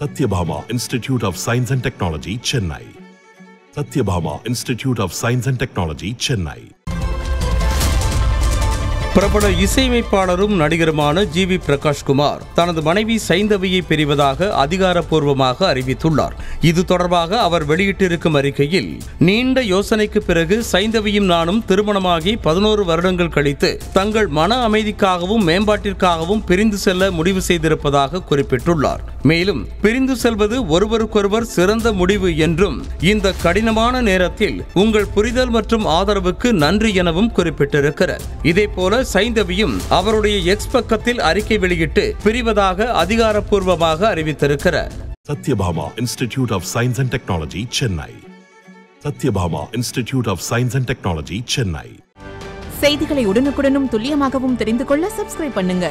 Satyabhama Institute of Science and Technology, Chennai. Satyabhama Institute of Science and Technology, Chennai. பிரபல இசையமைப்பாளரும் நடிகருமான G V Prakashkumar தனது மனைவி சைந்தவியை பிரிவதாக அதிகாரப்பூர்வமாக அறிவித்துள்ளார். இது தொடர்பாக அவர் வெளியிட்டிருக்கும் அறிக்கையில் நீண்ட யோசனைக்கு பிறகு சைந்தவியும் நானும் திருமணமாகி பதினோரு வருடங்கள் கழித்து தங்கள் மன அமைதிக்காகவும் மேம்பாட்டிற்காகவும் பிரிந்து செல்ல முடிவு செய்திருப்பதாக குறிப்பிட்டுள்ளார். மேலும் பிரிந்து செல்வது ஒருவருக்கொருவர் சிறந்த முடிவு என்றும் இந்த கடினமான நேரத்தில் உங்கள் புரிதல் மற்றும் ஆதரவுக்கு நன்றி எனவும் குறிப்பிட்டிருக்கிறார். இதேபோல சைந்தவியும் அவருடைய எக்ஸ் பக்கத்தில் அறிக்கை வெளியிட்டு பிரிவதாக அதிகாரப்பூர்வமாக அறிவித்திருக்கிறார் Satyabhama Institute of Science and Technology, Chennai. Satyabhama Institute of Science and Technology, Chennai. செய்திகளை உடனுக்குடனும் துல்லியமாகவும் தெரிந்து கொள்ள சப்ஸ்கிரைப் பண்ணுங்க